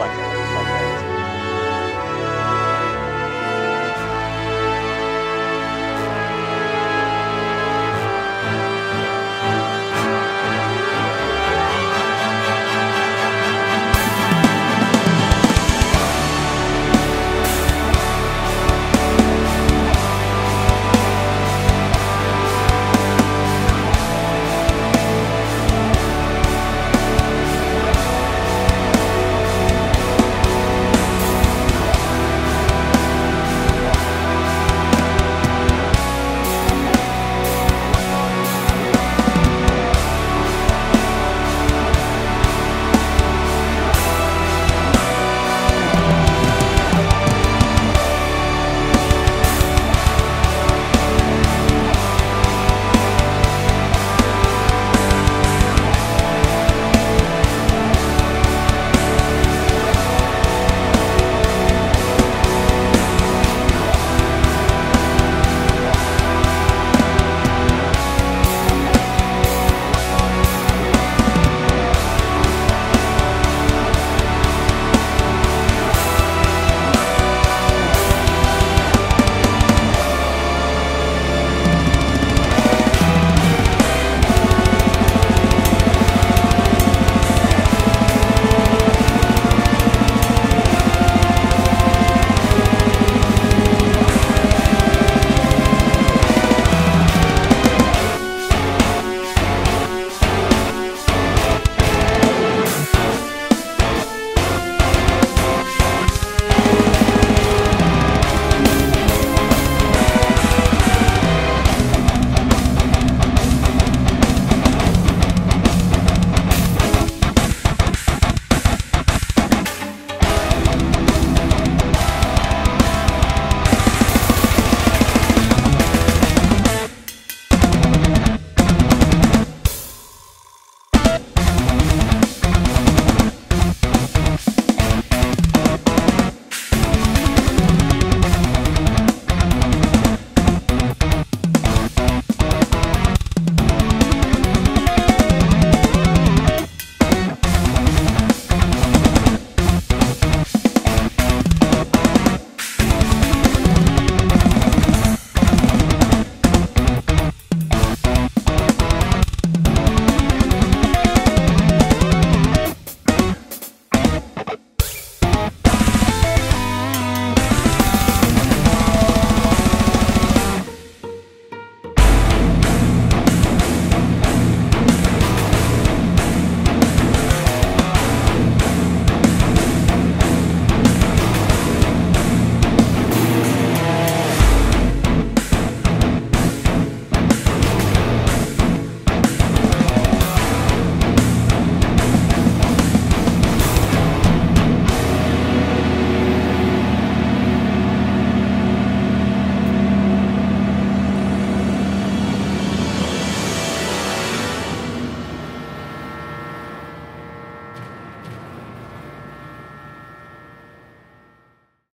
pleasure.